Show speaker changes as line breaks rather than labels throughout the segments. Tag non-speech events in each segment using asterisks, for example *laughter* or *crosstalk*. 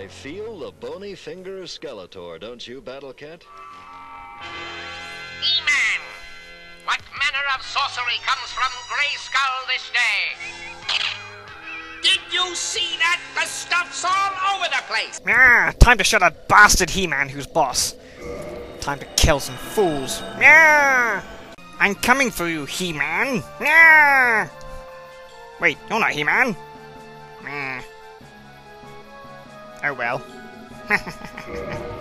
I feel the bony finger of Skeletor, don't you, Battle Cat?
He-Man! What manner of sorcery comes from Grayskull this day? Did you see that? The stuff's all over the place!
Ah, time to show that bastard He-Man who's boss. Time to kill some fools. Ah, I'm coming for you, He-Man. Ah. Wait, you're not He-Man. Oh well. *laughs*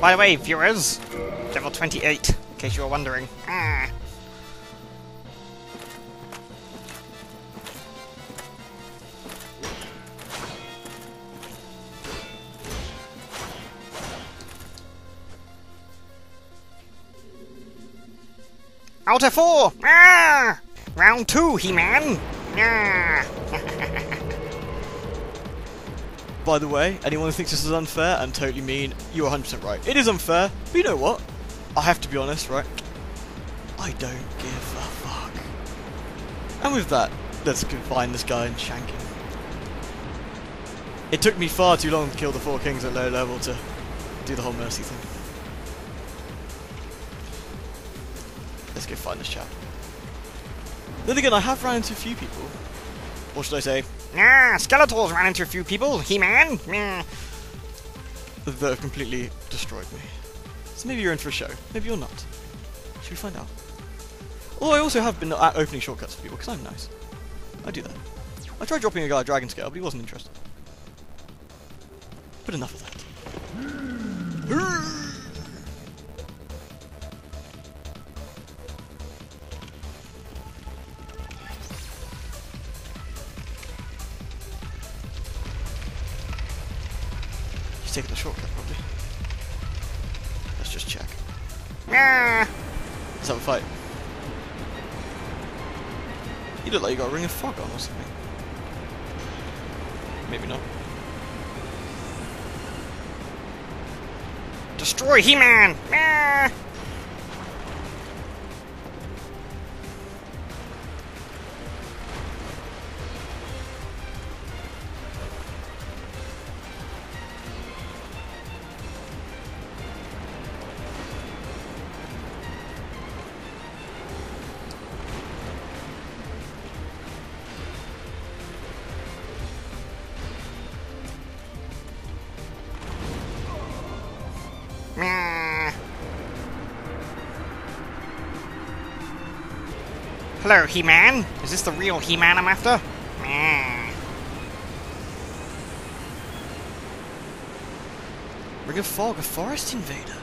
By the way, viewers, level 28, in case you were wondering. Ah. Out of four! Ah! Round two, He-Man! Ah! *laughs*
By the way, anyone who thinks this is unfair and totally mean, you're 100% right. It is unfair, but you know what? I have to be honest, right? I don't give a fuck. And with that, let's go find this guy and shank him. It took me far too long to kill the four kings at low level to do the whole mercy thing. Let's go find this chap. Then again, I have ran into a few people. What should I say,
Ah, Skeletor's ran into a few people, He-Man.
That have completely destroyed me. So maybe you're in for a show. Maybe you're not. Should we find out? Although I also have been at opening shortcuts for people, because I'm nice. I do that. I tried dropping a guy a dragon scale, but he wasn't interested. But enough of that. He's taking a shortcut, probably. Let's just check. Let's have a fight. You look like you got a ring of fog on or something. Maybe not.
Destroy He-Man! Hello, He-Man. Is this the real He-Man I'm after? Ah.
Ring of fog, a forest invader.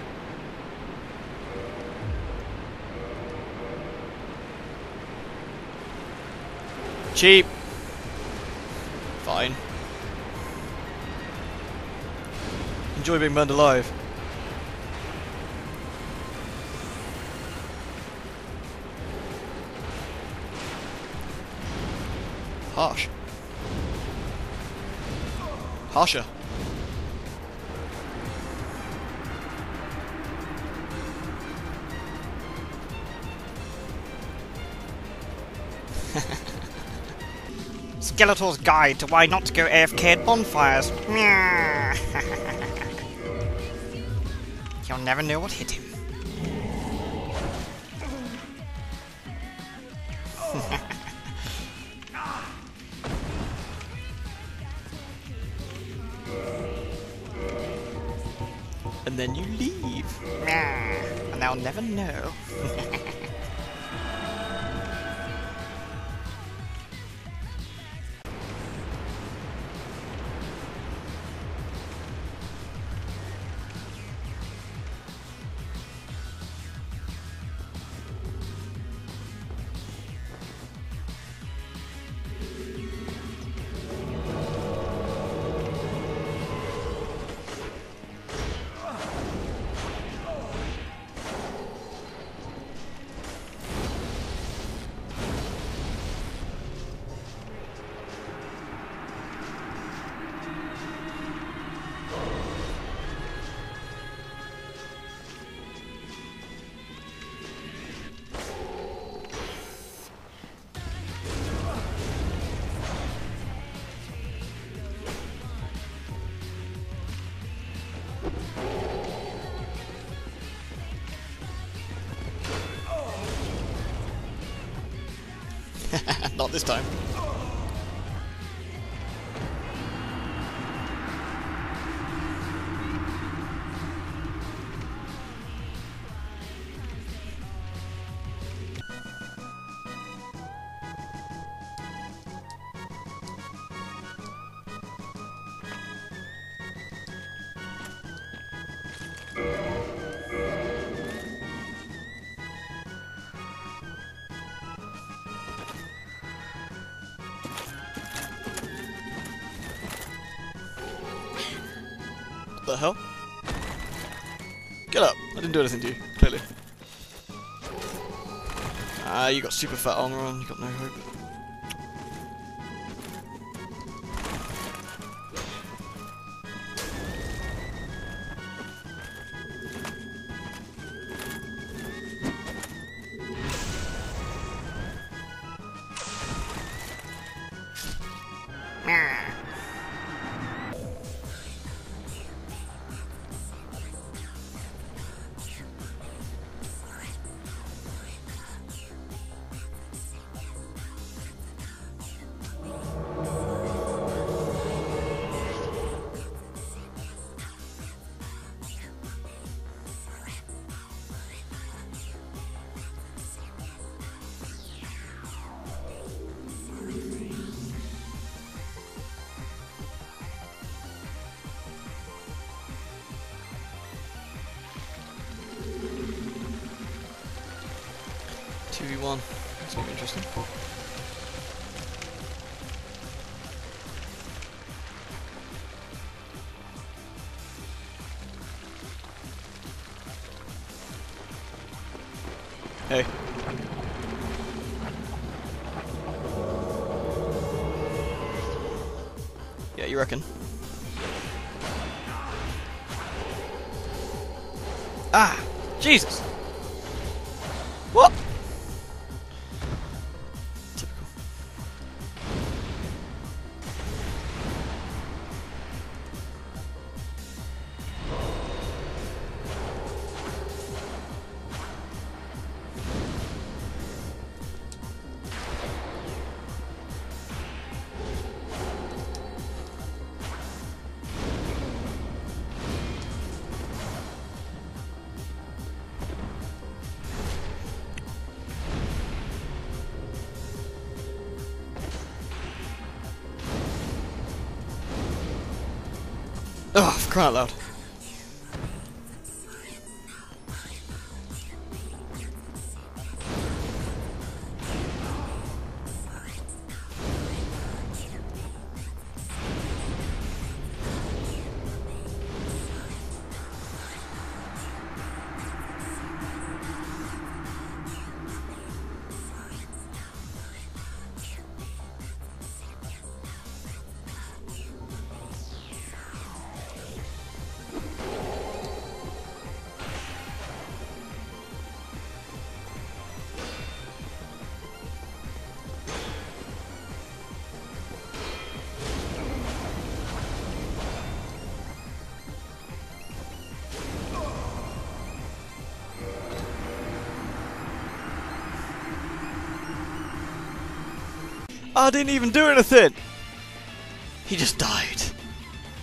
Cheap. Fine. Enjoy being burned alive. Harsh. Harsher. *laughs*
Skeletor's Guide to Why Not to Go AFK at Bonfires. *laughs* You'll never know what hit him.
And then you leave.
And they'll never know. *laughs*
this time. The hell? Get up! I didn't do anything to you, clearly. Ah, you got super fat armor on, you got no hope. 2v1. That's going to be interesting. Hey. Yeah, you reckon? Ah! Jesus! Oh, for crying out loud. I didn't even do anything! He just died.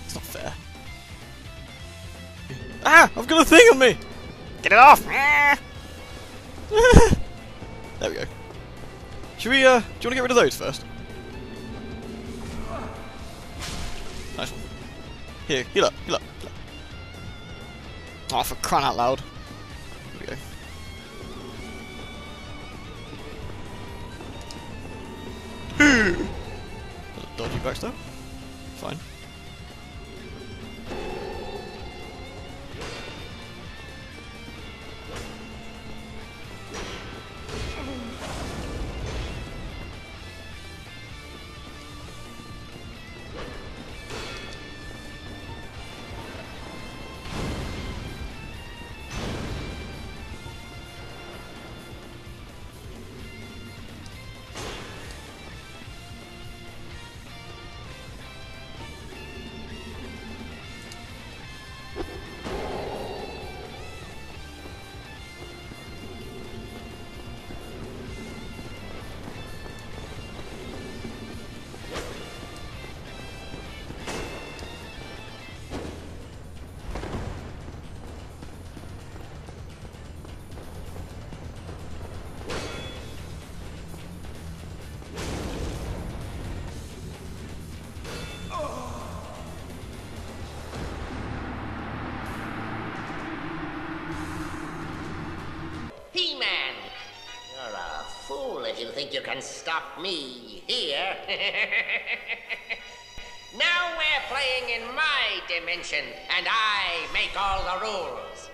It's not fair. Ah! I've got a thing on me!
Get it off! *laughs*
There we go. Should we, uh, do you want to get rid of those first? Nice one. Here, heal up, heal up, heal up. Oh, for crying out loud. Dodgy backstab. Fine.
If you think you can stop me here. *laughs* now we're playing in my dimension, and I make all the rules.